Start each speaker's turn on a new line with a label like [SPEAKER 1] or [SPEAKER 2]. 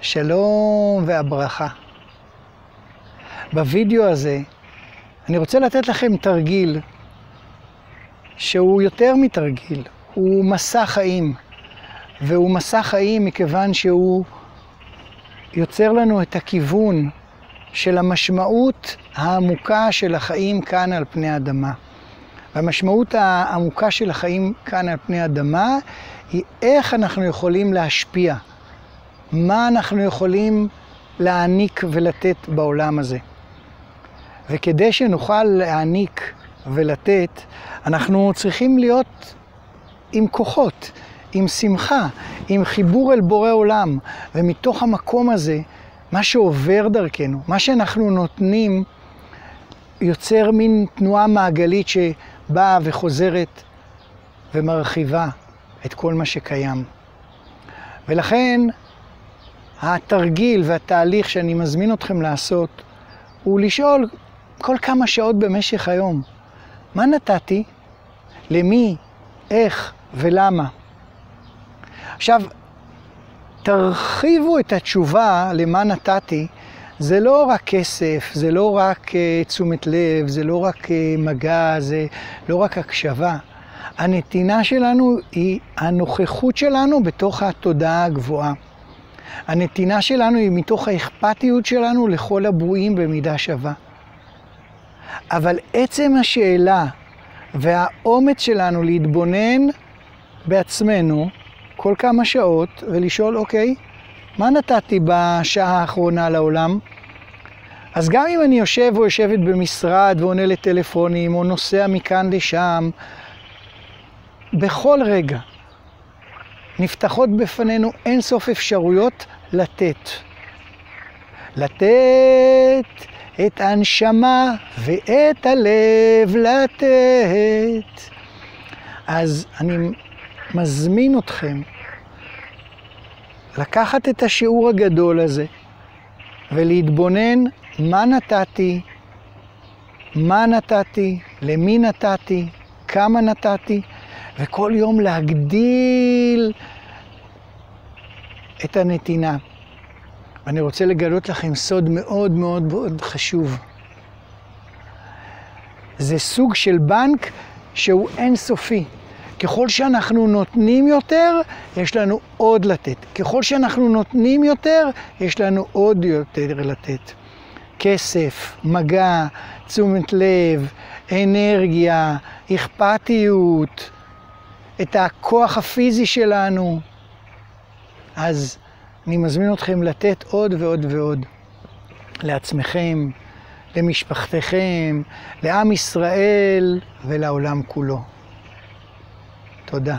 [SPEAKER 1] שלום והברכה. בווידאו הזה אני רוצה לתת לכם תרגיל שהוא יותר מתרגיל, הוא מסע חיים. והוא מסע חיים מכיוון שהוא יוצר לנו את הכיוון של המשמעות העמוקה של החיים כאן על פני האדמה. והמשמעות העמוקה של החיים כאן על פני האדמה היא איך אנחנו יכולים להשפיע, מה אנחנו יכולים להעניק ולתת בעולם הזה. וכדי שנוכל להעניק ולתת, אנחנו צריכים להיות עם כוחות, עם שמחה, עם חיבור אל בורא עולם. ומתוך המקום הזה, מה שעובר דרכנו, מה שאנחנו נותנים, יוצר מין תנועה מעגלית שבאה וחוזרת ומרחיבה את כל מה שקיים. ולכן התרגיל והתהליך שאני מזמין אתכם לעשות הוא לשאול כל כמה שעות במשך היום, מה נתתי? למי? איך ולמה? עכשיו, תרחיבו את התשובה למה נתתי, זה לא רק כסף, זה לא רק uh, תשומת לב, זה לא רק uh, מגע, זה לא רק הקשבה. הנתינה שלנו היא הנוכחות שלנו בתוך התודעה הגבוהה. הנתינה שלנו היא מתוך האכפתיות שלנו לכל הברואים במידה שווה. אבל עצם השאלה והאומץ שלנו להתבונן בעצמנו כל כמה שעות ולשאול, אוקיי, מה נתתי בשעה האחרונה לעולם? אז גם אם אני יושב או יושבת במשרד ועונה לטלפונים, או נוסע מכאן לשם, בכל רגע נפתחות בפנינו אין סוף אפשרויות לתת. לתת את הנשמה ואת הלב לתת. אז אני מזמין אתכם לקחת את השיעור הגדול הזה ולהתבונן מה נתתי, מה נתתי, למי נתתי, כמה נתתי, וכל יום להגדיל את הנתינה. ואני רוצה לגלות לכם סוד מאוד מאוד מאוד חשוב. זה סוג של בנק שהוא אינסופי. ככל שאנחנו נותנים יותר, יש לנו עוד לתת. ככל שאנחנו נותנים יותר, יש לנו עוד יותר לתת. כסף, מגע, תשומת לב, אנרגיה, אכפתיות, את הכוח הפיזי שלנו. אז אני מזמין אתכם לתת עוד ועוד ועוד לעצמכם, למשפחתכם, לעם ישראל ולעולם כולו. תודה.